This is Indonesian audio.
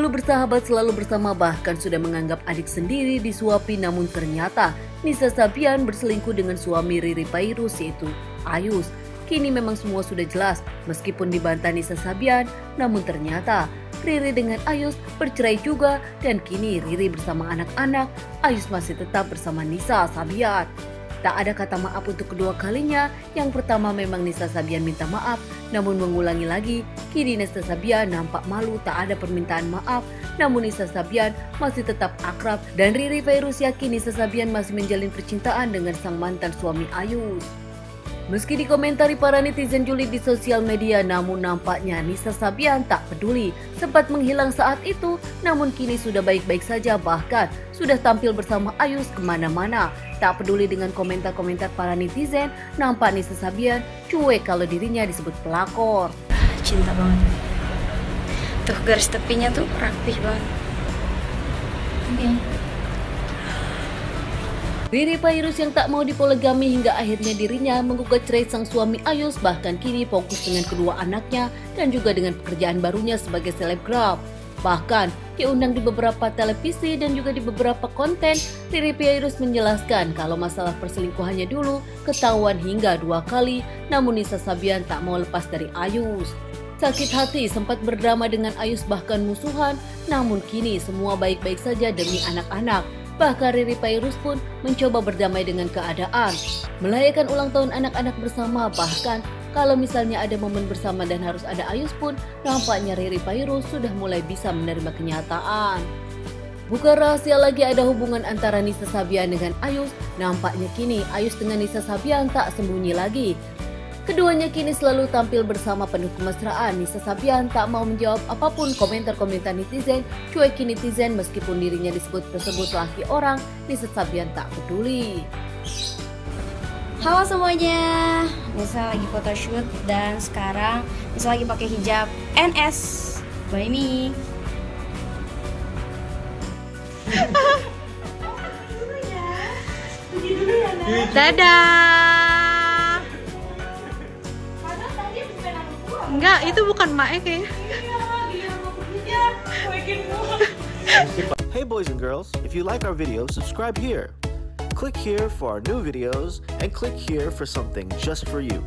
bersahabat selalu bersama bahkan sudah menganggap adik sendiri disuapi namun ternyata Nisa Sabian berselingkuh dengan suami Riri Pairus yaitu Ayus. Kini memang semua sudah jelas meskipun dibantah Nisa Sabian namun ternyata Riri dengan Ayus bercerai juga dan kini Riri bersama anak-anak Ayus masih tetap bersama Nisa Sabian. Tak ada kata maaf untuk kedua kalinya. Yang pertama memang Nisa Sabian minta maaf, namun mengulangi lagi, kini Nisa Sabian nampak malu tak ada permintaan maaf. Namun Nisa Sabian masih tetap akrab dan Riri Virus yakin Nisa Sabian masih menjalin percintaan dengan sang mantan suami Ayus. Meski dikomentari para netizen julid di sosial media, namun nampaknya Nisa Sabian tak peduli. Sempat menghilang saat itu, namun kini sudah baik-baik saja bahkan sudah tampil bersama Ayus ke mana-mana. Tak peduli dengan komentar-komentar para netizen, nampak Nisa Sabian cuek kalau dirinya disebut pelakor. Cinta banget. Tuh garis tepinya tuh rapih banget. Oke. Okay. Riri Pairus yang tak mau dipoligami hingga akhirnya dirinya menggugat cerai sang suami Ayus bahkan kini fokus dengan kedua anaknya dan juga dengan pekerjaan barunya sebagai selebgram. Bahkan diundang di beberapa televisi dan juga di beberapa konten, Riri Pairus menjelaskan kalau masalah perselingkuhannya dulu ketahuan hingga dua kali, namun Nisa Sabian tak mau lepas dari Ayus. Sakit hati sempat berdrama dengan Ayus bahkan musuhan, namun kini semua baik-baik saja demi anak-anak. Bahkan Riri Pairus pun mencoba berdamai dengan keadaan. Melayakan ulang tahun anak-anak bersama bahkan kalau misalnya ada momen bersama dan harus ada Ayus pun nampaknya Riri Pairus sudah mulai bisa menerima kenyataan. Bukan rahasia lagi ada hubungan antara Nisa Sabian dengan Ayus, nampaknya kini Ayus dengan Nisa Sabian tak sembunyi lagi. Keduanya kini selalu tampil bersama penuh kemesraan. Nisa Sabian tak mau menjawab apa pun komentar-komentar netizen, cuekin netizen meskipun dirinya disebut tersebut laki orang, Nisa Sabian tak peduli. Halo semuanya, Nisa lagi photoshoot dan sekarang Nisa lagi pakai hijab NS by me. Dadah. Enggak, itu bukan Mae kayaknya. Hey boys and girls, if you like our videos, subscribe here. Click here for our new videos and click here for something just for you.